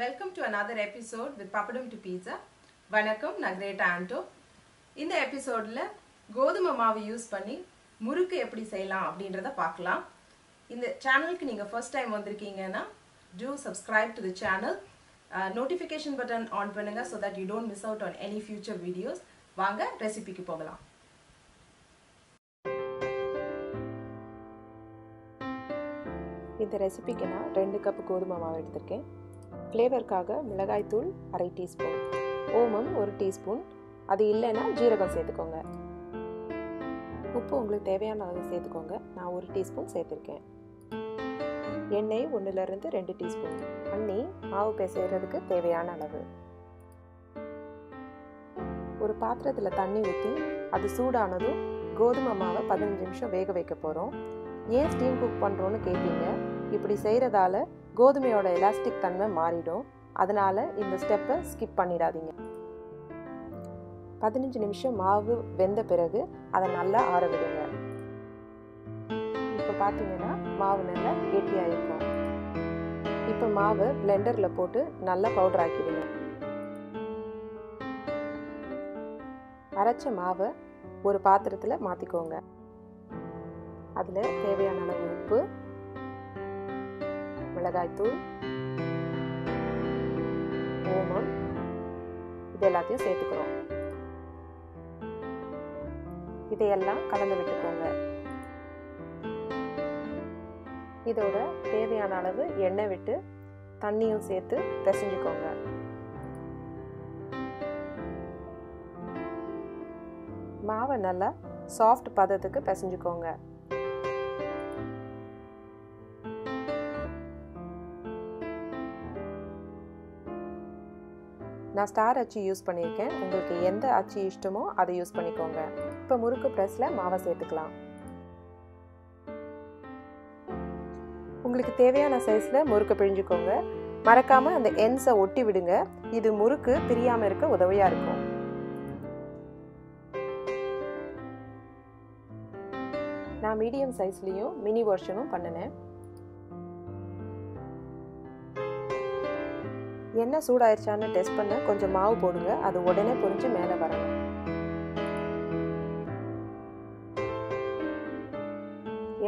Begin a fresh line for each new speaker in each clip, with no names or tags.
Welcome to another episode with pappadam to pizza வணக்கம் நான் Greta ஆண்டோ. இந்த எபிசோடில் கோதுமை மாவு யூஸ் பண்ணி முறுக்கு எப்படி செய்யலாம் அப்படின்றத பார்க்கலாம். இந்த சேனலுக்கு நீங்கள் first time வந்திருக்கீங்கன்னா do subscribe to the channel notification button on பண்ணுங்க so that you don't miss out on any future videos வாங்க ரெசிபிக்கு போகலாம்.
இந்த ரெசிபிக்கு நான் ரெண்டு கப் கோதுமை மாவு எடுத்திருக்கேன். ஃப்ளேவருக்காக மிளகாய்த்தூள் அரை டீஸ்பூன். ஓமம் ஒரு டீஸ்பூன். அது இல்லைன்னா ஜீரகம் சேர்த்துக்கோங்க. உப்பு உங்களுக்கு தேவையான அளவு சேர்த்துக்கோங்க. நான் ஒரு டீஸ்பூன் சேர்த்துருக்கேன். எண்ணெய் ஒன்றுலேருந்து ரெண்டு டீஸ்பூன். தண்ணி மாவு பிசைகிறதுக்கு தேவையான அளவு. ஒரு பாத்திரத்தில் தண்ணி ஊற்றி அது சூடானதும் கோதுமை மாவை பதினஞ்சு நிமிஷம் வேக வைக்க போகிறோம் ஏன் ஸ்டீம் குக் பண்ணுறோன்னு கேட்பீங்க இப்படி செய்கிறதால கோதுமையோட எலாஸ்டிக் தன்மை மாறிடும். அதனால் இந்த ஸ்டெப்பை ஸ்கிப் பண்ணிடாதீங்க. பதினஞ்சு நிமிஷம் மாவு வெந்த பிறகு அதை நல்லா ஆற விடுங்க. இப்போ பார்த்தீங்கன்னா மாவு நல்லா கெட்டியாக இருக்கும் இப்போ மாவு பிளெண்டரில் போட்டு நல்லா பவுடர் ஆக்கிடுங்க. அரைச்ச மாவை ஒரு பாத்திரத்தில் மாற்றிக்கோங்க அதில் தேவையான அளவு உப்பு மிளகாய்த்தூள் ஓமம் இது எல்லாத்தையும் சேர்த்துக்கிறோம். இதையெல்லாம் கலந்து விட்டுக்கோங்க. இதோட தேவையான அளவு எண்ணெய் விட்டு தண்ணியும் சேர்த்து பிசைஞ்சுக்கோங்க. மாவை நல்லா சாஃப்ட் பதத்துக்கு பிசைஞ்சுக்கோங்க. நான் ஸ்டார் அச்சு யூஸ் பண்ணியிருக்கேன். உங்களுக்கு எந்த அச்சு இஷ்டமோ அதை யூஸ் பண்ணிக்கோங்க. இப்போ முறுக்கு ப்ரெஸ்ஸில் மாவை சேர்த்துக்கலாம். உங்களுக்கு தேவையான சைஸில் முறுக்கு பிழிஞ்சுக்கோங்க. மறக்காமல் அந்த என்ஸை ஒட்டி விடுங்க. இது முறுக்கு பிரியாமல் இருக்க உதவியாக இருக்கும். நான் மீடியம் சைஸ்லேயும் மினி வெர்ஷனும் பண்ணினேன். எண்ணெய் சூடாயிருச்சான்னு டெஸ்ட் பண்ண. கொஞ்சம் மாவு போடுங்க. அது உடனே பொறிஞ்சு மேலே வரணும்.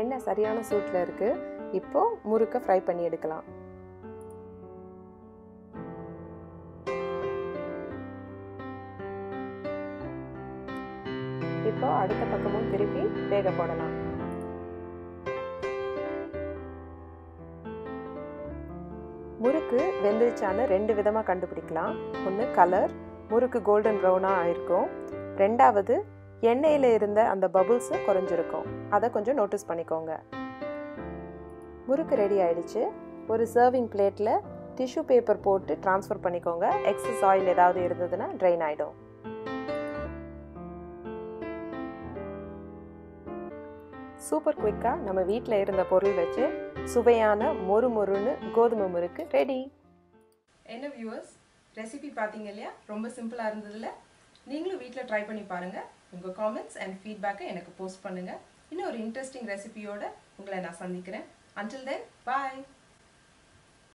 எண்ணெய் சரியான சூட்டில் இருக்கு. இப்போ முறுக்க ஃப்ரை பண்ணி எடுக்கலாம். இப்போ அடுத்த பக்கமும் திருப்பி வேக போடலாம். முறுக்கு வெந்துருச்சான்னு ரெண்டு விதமாக கண்டுபிடிக்கலாம். ஒன்று கலர் முறுக்கு கோல்டன் ப்ரௌனாக ஆயிருக்கும் ரெண்டாவது எண்ணெயில் இருந்த அந்த பபுள்ஸு குறைஞ்சிருக்கும். அதை கொஞ்சம் நோட்டீஸ் பண்ணிக்கோங்க. முறுக்கு ரெடி ஆயிடுச்சு. ஒரு சர்விங் பிளேட்டில் டிஷ்யூ பேப்பர் போட்டு ட்ரான்ஸ்ஃபர் பண்ணிக்கோங்க. எக்ஸஸ் ஆயில் ஏதாவது இருந்ததுன்னா ட்ரைன் ஆகிடும் சூப்பர் குயிக்காக நம்ம வீட்டில் இருந்த பொருள் வச்சு சுவையான மொறு மொறுன்னு கோதுமை முறுக்கு. ரெடி
என்ன வியூவர்ஸ் ரெசிபி பார்த்தீங்க இல்லையா? ரொம்ப சிம்பிளாக இருந்ததில்ல நீங்களும் வீட்டில் ட்ரை பண்ணி பாருங்கள் உங்கள் காமெண்ட்ஸ் அண்ட் ஃபீட்பேக்கை எனக்கு போஸ்ட் பண்ணுங்கள் இன்னும் ஒரு இன்ட்ரெஸ்டிங் ரெசிபியோட உங்களை நான் சந்திக்கிறேன். அன்டில் தென் பாய்